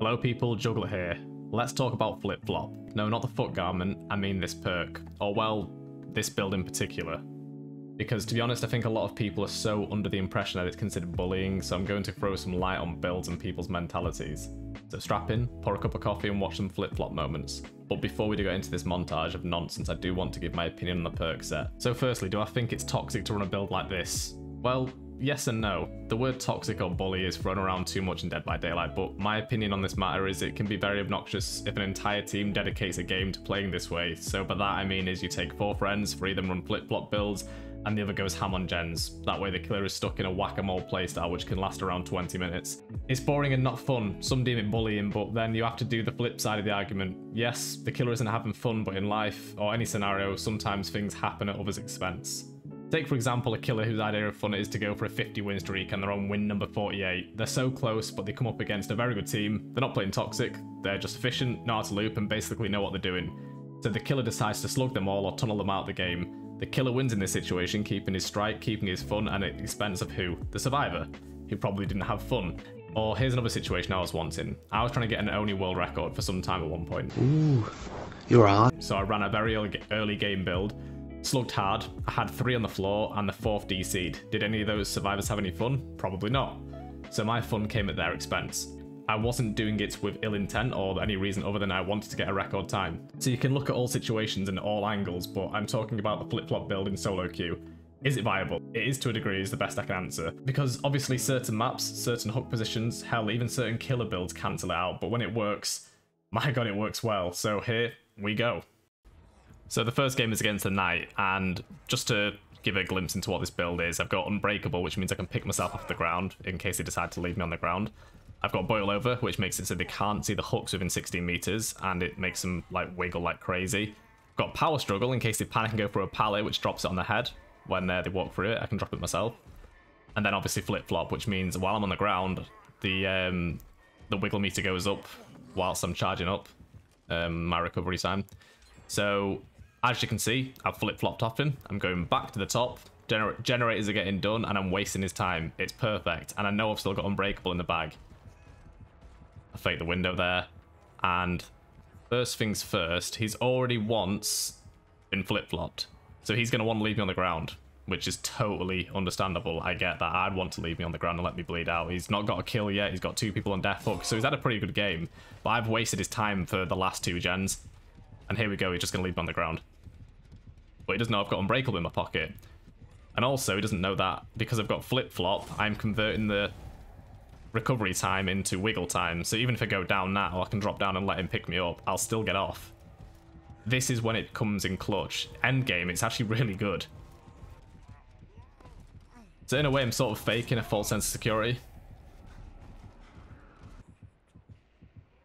Hello people, Jugglet here. Let's talk about Flip Flop. No, not the foot garment, I mean this perk. Or well, this build in particular. Because to be honest, I think a lot of people are so under the impression that it's considered bullying, so I'm going to throw some light on builds and people's mentalities. So strap in, pour a cup of coffee and watch some flip-flop moments. But before we do go into this montage of nonsense, I do want to give my opinion on the perk set. So firstly, do I think it's toxic to run a build like this? Well, yes and no. The word toxic or bully is thrown around too much in Dead by Daylight, but my opinion on this matter is it can be very obnoxious if an entire team dedicates a game to playing this way. So by that I mean is you take four friends, three of them run flip-flop builds, and the other goes ham on gens. That way the killer is stuck in a whack-a-mole playstyle which can last around 20 minutes. It's boring and not fun. Some deem it bullying, but then you have to do the flip side of the argument. Yes, the killer isn't having fun, but in life, or any scenario, sometimes things happen at others' expense. Take for example a killer whose idea of fun is to go for a 50 win streak and they're on win number 48. They're so close, but they come up against a very good team. They're not playing toxic, they're just efficient, know how to loop, and basically know what they're doing. So the killer decides to slug them all or tunnel them out of the game. The killer wins in this situation, keeping his strike, keeping his fun, and at the expense of who? The survivor, who probably didn't have fun. Or here's another situation I was wanting. I was trying to get an Oni world record for some time at one point. Ooh, you're on. So I ran a very early game build, Slugged hard, I had three on the floor and the fourth DC'd. Did any of those survivors have any fun? Probably not. So my fun came at their expense. I wasn't doing it with ill intent or any reason other than I wanted to get a record time. So you can look at all situations and all angles, but I'm talking about the flip-flop build in solo queue. Is it viable? It is to a degree is the best I can answer. Because obviously certain maps, certain hook positions, hell even certain killer builds cancel it out, but when it works, my god it works well. So here we go. So the first game is against the Knight, and just to give a glimpse into what this build is, I've got Unbreakable, which means I can pick myself off the ground in case they decide to leave me on the ground. I've got Boil Over, which makes it so they can't see the hooks within 16 meters, and it makes them like wiggle like crazy. I've got Power Struggle in case they panic and go for a pallet, which drops it on the head. When uh, they walk through it, I can drop it myself. And then obviously Flip Flop, which means while I'm on the ground, the um, the wiggle meter goes up whilst I'm charging up um, my recovery time. So as you can see, I've flip-flopped often. I'm going back to the top. Gener generators are getting done, and I'm wasting his time. It's perfect. And I know I've still got Unbreakable in the bag. I fake the window there. And first things first, he's already once been flip-flopped. So he's going to want to leave me on the ground, which is totally understandable. I get that. I'd want to leave me on the ground and let me bleed out. He's not got a kill yet. He's got two people on death hook, so he's had a pretty good game. But I've wasted his time for the last two gens. And here we go, he's just going to leave me on the ground. But he doesn't know I've got Unbreakable in my pocket. And also, he doesn't know that because I've got Flip-Flop, I'm converting the recovery time into wiggle time. So even if I go down now, I can drop down and let him pick me up. I'll still get off. This is when it comes in clutch. Endgame, it's actually really good. So in a way, I'm sort of faking a false sense of security.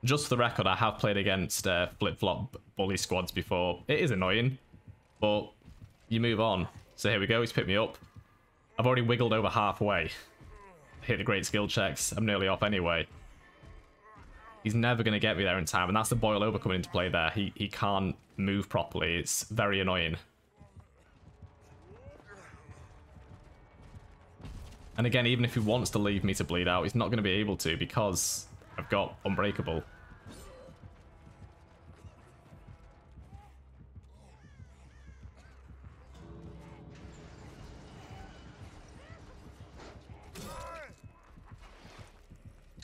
Just for the record, I have played against uh, flip-flop bully squads before. It is annoying, but you move on. So here we go, he's picked me up. I've already wiggled over halfway. Hit the great skill checks, I'm nearly off anyway. He's never going to get me there in time, and that's the boil over coming into play there. He, he can't move properly, it's very annoying. And again, even if he wants to leave me to bleed out, he's not going to be able to because I've got Unbreakable.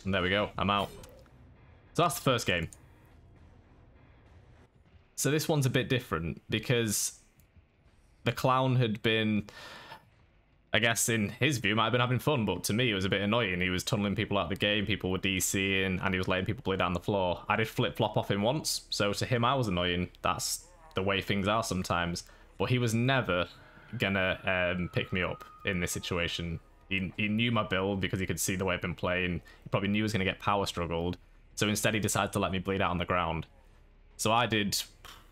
And there we go, I'm out. So that's the first game. So this one's a bit different because the clown had been, I guess in his view, might have been having fun, but to me it was a bit annoying. He was tunneling people out of the game, people were DCing, and he was letting people play down the floor. I did flip-flop off him once, so to him I was annoying. That's the way things are sometimes. But he was never gonna um, pick me up in this situation. He, he knew my build because he could see the way I've been playing. He probably knew he was going to get power struggled. So instead he decided to let me bleed out on the ground. So I did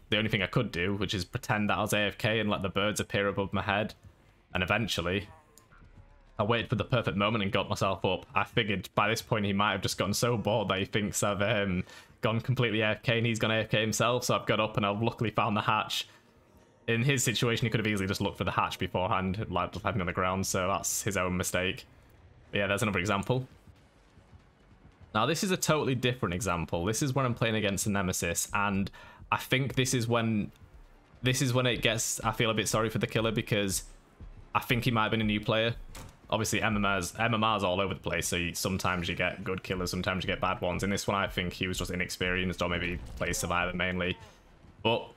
the only thing I could do, which is pretend that I was AFK and let the birds appear above my head. And eventually, I waited for the perfect moment and got myself up. I figured by this point he might have just gotten so bored that he thinks I've um, gone completely AFK and he's gone AFK himself. So I've got up and I've luckily found the hatch in his situation, he could have easily just looked for the hatch beforehand, like having on the ground, so that's his own mistake. But yeah, there's another example. Now, this is a totally different example. This is when I'm playing against a Nemesis, and I think this is when this is when it gets I feel a bit sorry for the killer because I think he might have been a new player. Obviously, MMR's MMR's all over the place, so you, sometimes you get good killers, sometimes you get bad ones. In this one, I think he was just inexperienced, or maybe plays Survivor mainly. But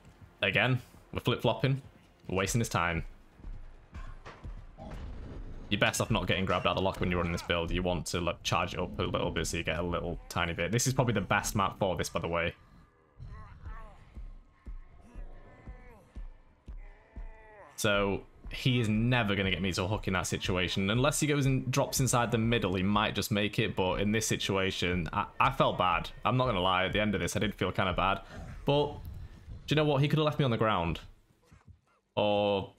again, we're flip flopping, we're wasting his time. You're best off not getting grabbed out of the locker when you're running this build. You want to like, charge it up a little bit so you get a little tiny bit. This is probably the best map for this, by the way. So he is never going to get me to hook in that situation. Unless he goes and drops inside the middle, he might just make it. But in this situation, I, I felt bad. I'm not going to lie. At the end of this, I did feel kind of bad. But do you know what? He could have left me on the ground. Or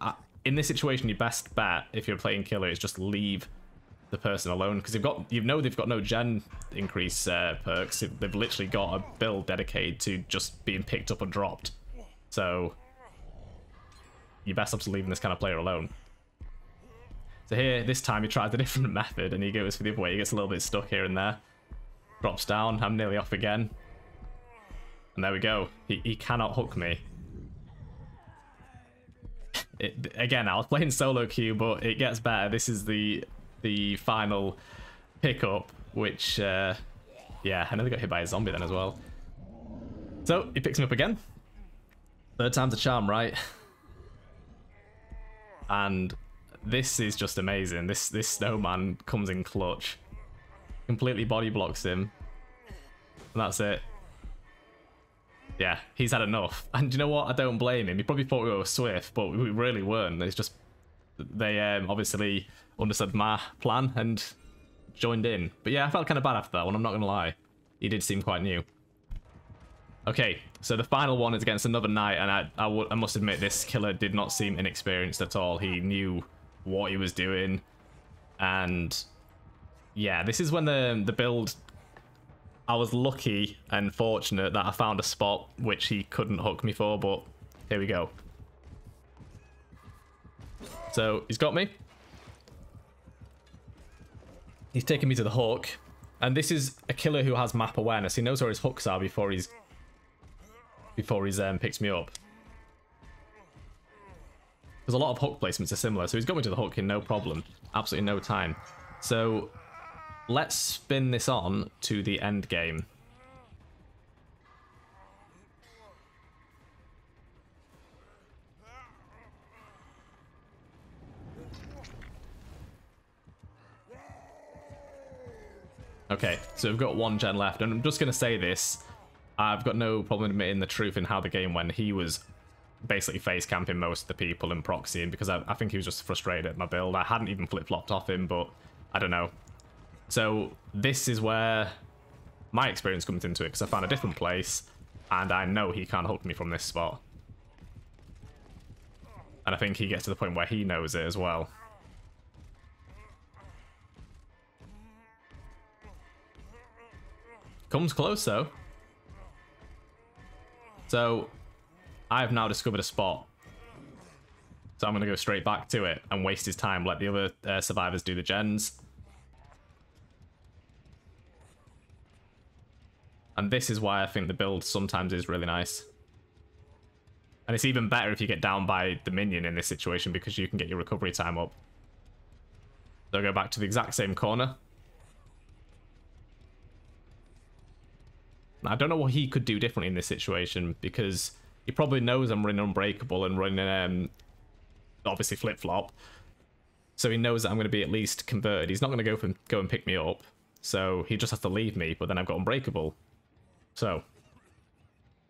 uh, in this situation, your best bet if you're playing killer is just leave the person alone because you've got you know they've got no gen increase uh, perks. They've literally got a build dedicated to just being picked up and dropped. So you're best off leaving this kind of player alone. So here, this time he tries a different method and he goes for the other way. He gets a little bit stuck here and there. Drops down. I'm nearly off again. And there we go. He, he cannot hook me. It, again, I was playing solo queue, but it gets better. This is the the final pickup, which, uh, yeah, I nearly got hit by a zombie then as well. So, he picks me up again. Third time's a charm, right? and this is just amazing. This this snowman comes in clutch, completely body blocks him, and that's it. Yeah, he's had enough. And you know what? I don't blame him. He probably thought we were swift, but we really weren't. It's just they um, obviously understood my plan and joined in. But yeah, I felt kind of bad after that one. I'm not gonna lie. He did seem quite new. Okay, so the final one is against another knight, and I, I, I must admit this killer did not seem inexperienced at all. He knew what he was doing, and yeah, this is when the the build. I was lucky and fortunate that I found a spot which he couldn't hook me for, but here we go. So he's got me. He's taking me to the hook. And this is a killer who has map awareness. He knows where his hooks are before he's before he's um, picks me up. Because a lot of hook placements are similar, so he's got me to the hook in no problem. Absolutely no time. So let's spin this on to the end game. Okay, so we've got one gen left, and I'm just going to say this. I've got no problem admitting the truth in how the game went. He was basically face camping most of the people and proxying because I, I think he was just frustrated at my build. I hadn't even flip-flopped off him, but I don't know. So this is where my experience comes into it because I found a different place and I know he can't hold me from this spot. And I think he gets to the point where he knows it as well. Comes close though. So I've now discovered a spot. So I'm going to go straight back to it and waste his time, let the other uh, survivors do the gens. And this is why I think the build sometimes is really nice. And it's even better if you get down by the minion in this situation because you can get your recovery time up. So I'll go back to the exact same corner. I don't know what he could do differently in this situation because he probably knows I'm running Unbreakable and running, um, obviously, Flip-Flop. So he knows that I'm going to be at least converted. He's not going to go, for, go and pick me up. So he just has to leave me, but then I've got Unbreakable. So,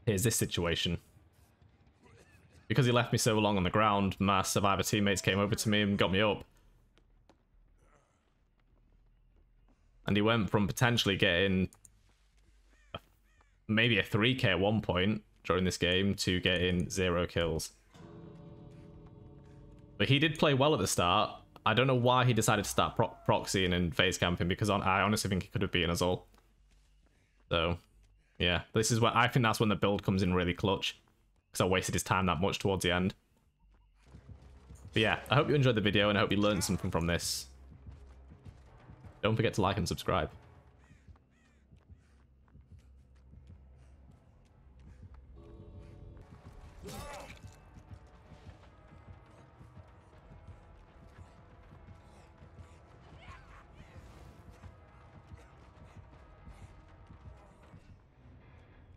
here's this situation. Because he left me so long on the ground, my Survivor teammates came over to me and got me up. And he went from potentially getting maybe a 3k at one point during this game to getting zero kills. But he did play well at the start. I don't know why he decided to start pro proxying and face camping because I honestly think he could have beaten us all. So, yeah, this is where I think that's when the build comes in really clutch because I wasted his time that much towards the end. But yeah, I hope you enjoyed the video and I hope you learned something from this. Don't forget to like and subscribe.